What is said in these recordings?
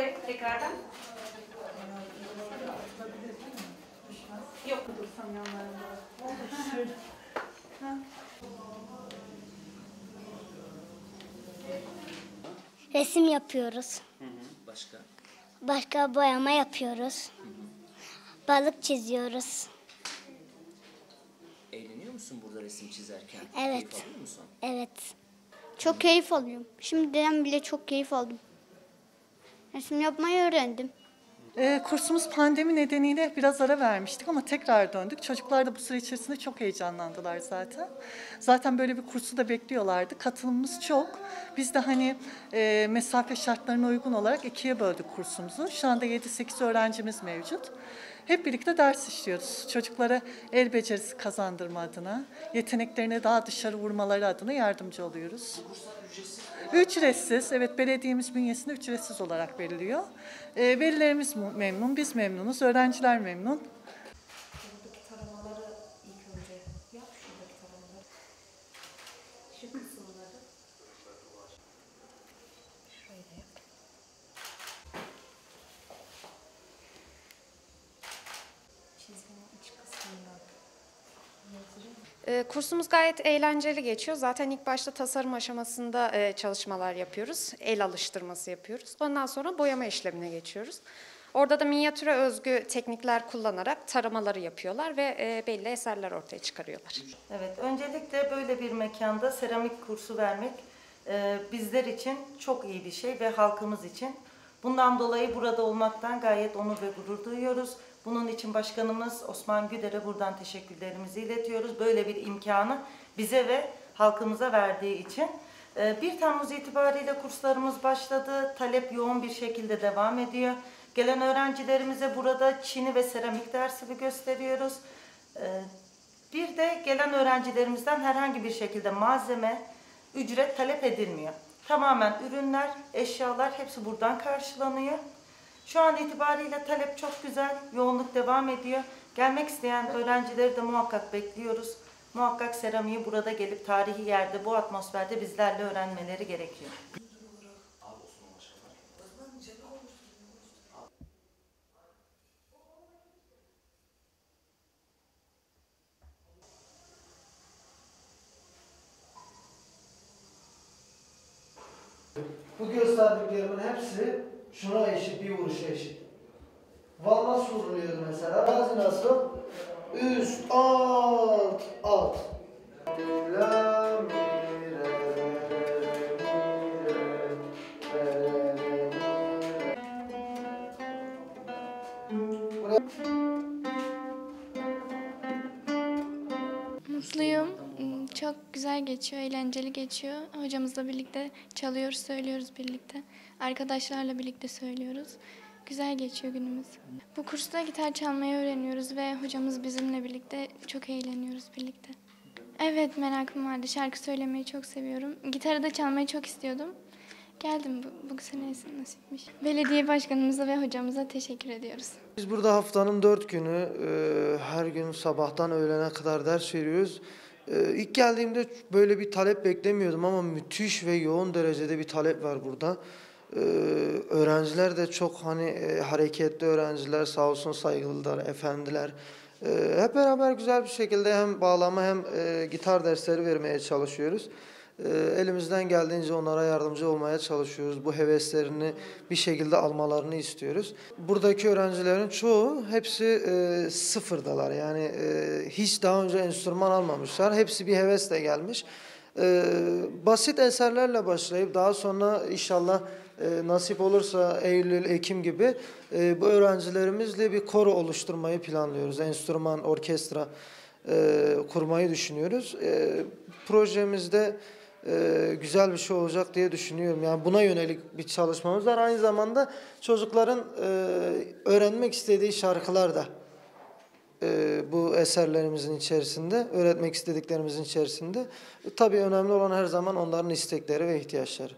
Tekrardan. Yok. Resim yapıyoruz. Başka? Başka boyama yapıyoruz. Balık çiziyoruz. Eğleniyor musun burada resim çizerken? Evet. Keyif alıyor musun? Evet. Çok keyif alıyorum. Şimdiden bile çok keyif aldım. Resim yapmayı öğrendim. Ee, kursumuz pandemi nedeniyle biraz ara vermiştik ama tekrar döndük. Çocuklar da bu süre içerisinde çok heyecanlandılar zaten. Zaten böyle bir kursu da bekliyorlardı. Katılımımız çok. Biz de hani e, mesafe şartlarına uygun olarak ikiye böldük kursumuzu. Şu anda 7-8 öğrencimiz mevcut. Hep birlikte ders işliyoruz. Çocuklara el becerisi kazandırma adına, yeteneklerini daha dışarı vurmaları adına yardımcı oluyoruz. Ücretsiz, evet belediyemiz bünyesinde ücretsiz olarak veriliyor. Ee, velilerimiz memnun, biz memnunuz, öğrenciler memnun. Buradaki taramaları ilk önce yap şuradaki taramaları. Şu kısımları. Şurayı da yap. Çizginin iç kısmından. Yazırım. Ee, Kursumuz gayet eğlenceli geçiyor. Zaten ilk başta tasarım aşamasında e, çalışmalar yapıyoruz. El alıştırması yapıyoruz. Ondan sonra boyama işlemine geçiyoruz. Orada da minyatüre özgü teknikler kullanarak taramaları yapıyorlar ve e, belli eserler ortaya çıkarıyorlar. Evet, öncelikle böyle bir mekanda seramik kursu vermek e, bizler için çok iyi bir şey ve halkımız için. Bundan dolayı burada olmaktan gayet onur ve gurur duyuyoruz. Bunun için başkanımız Osman Güder'e buradan teşekkürlerimizi iletiyoruz. Böyle bir imkanı bize ve halkımıza verdiği için. E, 1 Temmuz itibariyle kurslarımız başladı. Talep yoğun bir şekilde devam ediyor. Gelen öğrencilerimize burada çini ve seramik dersi gösteriyoruz. E, bir de gelen öğrencilerimizden herhangi bir şekilde malzeme, ücret talep edilmiyor. Tamamen ürünler, eşyalar hepsi buradan karşılanıyor. Şu an itibariyle talep çok güzel, yoğunluk devam ediyor. Gelmek isteyen öğrencileri de muhakkak bekliyoruz. Muhakkak seramiği burada gelip tarihi yerde, bu atmosferde bizlerle öğrenmeleri gerekiyor. Bu gösterdiklerimin hepsi şuna eşit, bir vuruşa eşit. Val nasıl vuruluyordu mesela? Gazi nasıl? Üst, alt, alt. La, mi, Çok güzel geçiyor, eğlenceli geçiyor. Hocamızla birlikte çalıyoruz, söylüyoruz birlikte. Arkadaşlarla birlikte söylüyoruz. Güzel geçiyor günümüz. Bu kursta gitar çalmayı öğreniyoruz ve hocamız bizimle birlikte çok eğleniyoruz birlikte. Evet merakım vardı. Şarkı söylemeyi çok seviyorum. Gitarı da çalmayı çok istiyordum. Geldim bu, bu sene nasipmiş. Belediye başkanımıza ve hocamıza teşekkür ediyoruz. Biz burada haftanın dört günü e, her gün sabahtan öğlene kadar ders veriyoruz. E, ilk geldiğimde böyle bir talep beklemiyordum ama müthiş ve yoğun derecede bir talep var burada. E, öğrenciler de çok hani e, hareketli öğrenciler sağ olsun saygılılar, efendiler. E, hep beraber güzel bir şekilde hem bağlama hem e, gitar dersleri vermeye çalışıyoruz. Ee, elimizden geldiğince onlara yardımcı olmaya çalışıyoruz. Bu heveslerini bir şekilde almalarını istiyoruz. Buradaki öğrencilerin çoğu hepsi e, sıfırdalar. Yani e, hiç daha önce enstrüman almamışlar. Hepsi bir hevesle gelmiş. E, basit eserlerle başlayıp daha sonra inşallah e, nasip olursa Eylül, Ekim gibi bu öğrencilerimizle bir koro oluşturmayı planlıyoruz. Enstrüman, orkestra kurmayı düşünüyoruz. Projemizde e, güzel bir şey olacak diye düşünüyorum. Yani buna yönelik bir çalışmamız var. Aynı zamanda çocukların e, öğrenmek istediği şarkılar da e, bu eserlerimizin içerisinde, öğretmek istediklerimizin içerisinde. E, tabii önemli olan her zaman onların istekleri ve ihtiyaçları.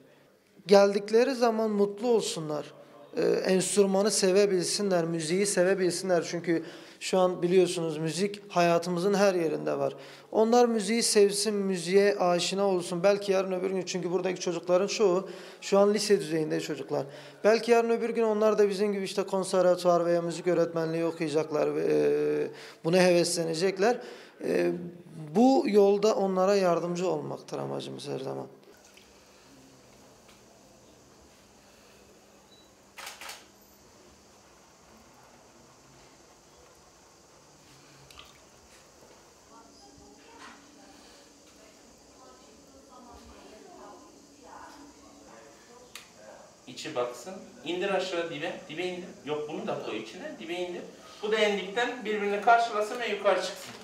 Geldikleri zaman mutlu olsunlar. E, enstrümanı sevebilsinler, müziği sevebilsinler. Çünkü Şu an biliyorsunuz müzik hayatımızın her yerinde var. Onlar müziği sevsin, müziğe aşina olsun. Belki yarın öbür gün çünkü buradaki çocukların çoğu şu an lise düzeyinde çocuklar. Belki yarın öbür gün onlar da bizim gibi işte konservatuvar veya müzik öğretmenliği okuyacaklar e, buna heveslenecekler. E, bu yolda onlara yardımcı olmaktır amacımız her zaman. İçi baksın. İndir aşağı dibe. Dibe indir. Yok bunu da koy içine. Dibe indir. Bu da endikten birbirini karşılasın ve yukarı çıksın.